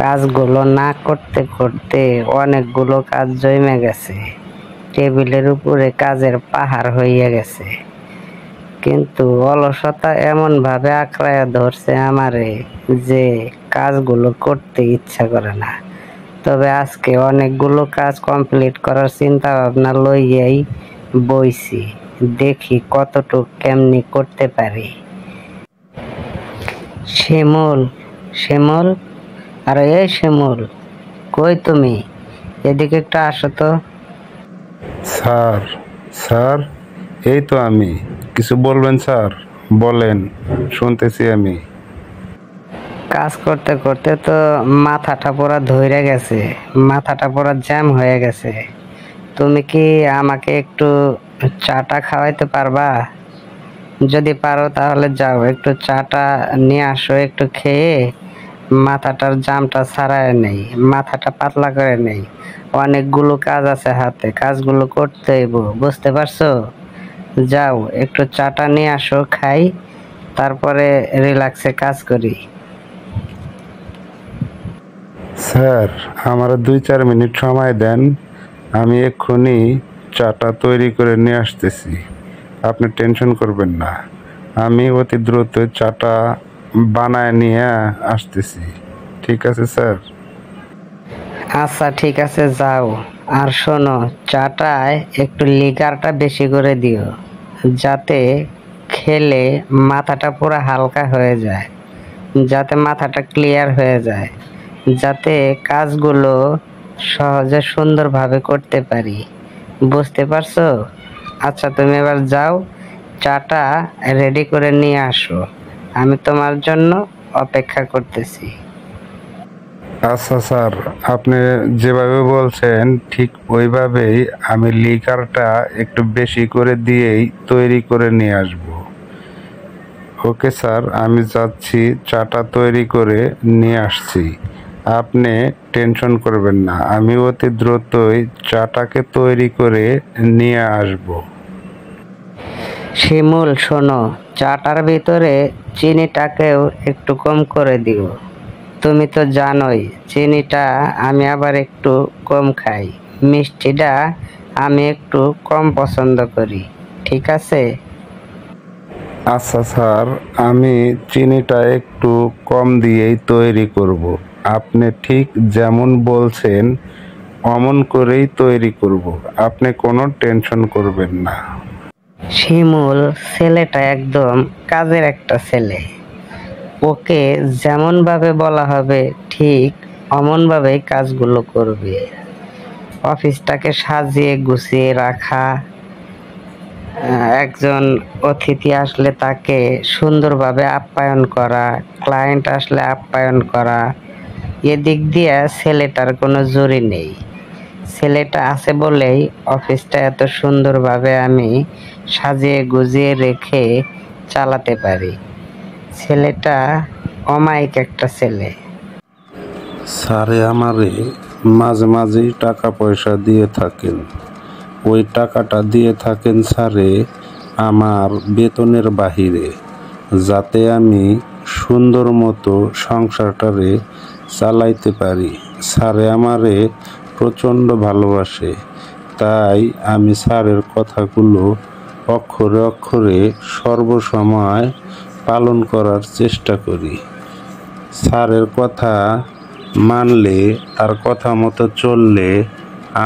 কাজগুলো না করতে করতে অনেকগুলো কাজ জমে গেছে। টেবিলের উপরে কাজের পাহাড় হইয়া গেছে। কিন্তু অলসতা এমনভাবে আঁকড়ায় ধরছে আমারে যে কাজগুলো করতে ইচ্ছা করে না। তবে আজকে অনেকগুলো কাজ কমপ্লিট করার চিন্তা ভাবনা লইয়াই বইছি, দেখি কতটুক কেমনি করতে পারি। শ্যামল শিমুল আরে এই শিমুল কই তুমি? এদিকে একটু আসো তো। স্যার স্যার এই তো আমি। কিছু বলবেন স্যার? বলেন শুনতেছি আমি। কাজ করতে করতে তো মাথাটা পুরা ধইরে গেছে মাথাটা পুরা জ্যাম হয়ে গেছে। তুমি কি আমাকে একটু চাটা খাওয়াইতে পারবা? যদি পারো তাহলে যাও একটু চাটা নিয়ে আসো একটু খেয়ে। মাথাটার জামটা ছাড়ায় নেই, মাথাটা পাতলা করে নেই। অনেকগুলো কাজ আছে হাতে, কাজগুলো করতে বুঝতে পারছ? যাও, একটু চাটা নিয়ে আসো, খাই, তারপরে রিল্যাক্সে কাজ করি। স্যার, আমার দুই চার মিনিট সময় দেন, আমি এক্ষুনি চাটা তৈরি করে নিয়ে আসতেছি। আপনি টেনশন করবেন না, আমি অতি দ্রুত চাটা বানায় নিয়ে আসতেছি। ঠিক আছে, স্যার? আচ্ছা ঠিক আছে, যাও। আর শোনো, চাটায় একটু লিকারটা বেশি করে দিও, যাতে খেলে মাথাটা পুরো হালকা হয়ে যায়, যাতে মাথাটা ক্লিয়ার হয়ে যায়, যাতে কাজগুলো সহজে সুন্দরভাবে করতে পারি। বুঝতে পারছ? আচ্ছা তুমি এবার যাও, চাটা রেডি করে নিয়ে আসো। আমি তোমার জন্য অপেক্ষা করতেছি। আচ্ছা স্যার, আপনি যেভাবে বলছেন, ঠিক ওইভাবেই আমি লিকারটা একটু বেশি করে দিয়েই তৈরি করে নিয়ে আসব। ওকে স্যার, আমি যাচ্ছি, চাটা তৈরি করে নিয়ে আসছি। আপনি টেনশন করবেন না, আমি অতি দ্রুতই চাটাকে তৈরি করে নিয়ে আসব। শিমুল, শোনো, চাটার ভিতরে চিনিটাকেও একটু কম করে দিও। তুমি তো জানোই, চিনিটা আমি আবার একটু কম খাই। মিষ্টিটা আমি একটু কম পছন্দ করি, ঠিক আছে? আচ্ছা স্যার, আমি চিনিটা একটু কম দিয়েই তৈরি করব। আপনি ঠিক যেমন বলছেন, অমন করেই তৈরি করব। আপনি কোনো টেনশন করবেন না। শিমুল, ছেলেটা একদম কাজের একটা ছেলে। ওকে যেমনভাবে বলা হবে, ঠিক অমনভাবেই কাজগুলো করবে। অফিসটাকে সাজিয়ে গুছিয়ে রাখা। একজন অতিথি আসলে তাকে সুন্দরভাবে আপ্যায়ন করা, ক্লায়েন্ট আসলে আপ্যায়ন করা। এদিক দিয়ে ছেলেটার কোনো জুরি নেই। ছেলেটা আছে বলেই অফিসটা এত সুন্দরভাবে আমি সাজিয়ে গুজিয়ে রেখে চালাতে পারি। ছেলেটা অমায়িক একটা ছেলে। স্যারে আমারে মাঝে মাঝেই টাকা পয়সা দিয়ে থাকেন। ওই টাকাটা দিয়ে থাকেন স্যারে আমার বেতনের বাহিরে, যাতে আমি সুন্দর মতো সংসারটারে চালাইতে পারি। স্যারে আমারে প্রচণ্ড ভালোবাসে। তাই আমি স্যারের কথাগুলো অক্ষরে অক্ষরে সর্বসময় পালন করার চেষ্টা করি। স্যারের কথা মানলে তার কথা মতো চললে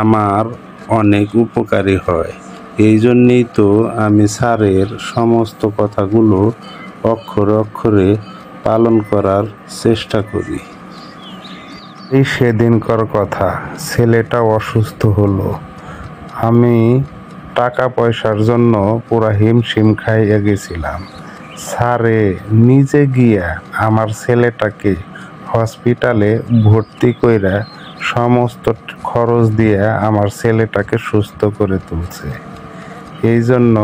আমার অনেক উপকারী হয়। এই জন্যেই তো আমি স্যারের সমস্ত কথাগুলো অক্ষরে অক্ষরে পালন করার চেষ্টা করি। এই সেদিনকার কথা, ছেলেটা অসুস্থ হলো। আমি টাকা পয়সার জন্য পুরা হিমশিম খাইয়া গেছিলাম। স্যারে, নিজে গিয়া আমার ছেলেটাকে হসপিটালে ভর্তি কইরা সমস্ত খরচ দিয়ে আমার ছেলেটাকে সুস্থ করে তুলছে। এই জন্য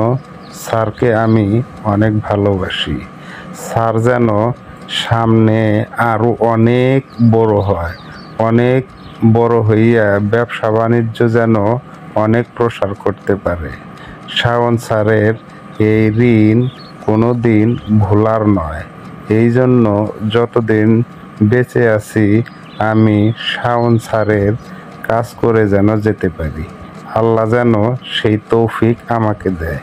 স্যারকে আমি অনেক ভালোবাসি। স্যার যেন সামনে আরও অনেক বড় হয়। অনেক বড় হইয়া ব্যবসা বাণিজ্য যেন অনেক প্রসার করতে পারে। শাওন স্যারের এই ঋণ কোনো দিন ভোলার নয়। এই জন্য যতদিন বেঁচে আছি, আমি শাওন স্যারের কাজ করে যেন যেতে পারি। আল্লাহ যেন সেই তৌফিক আমাকে দেয়।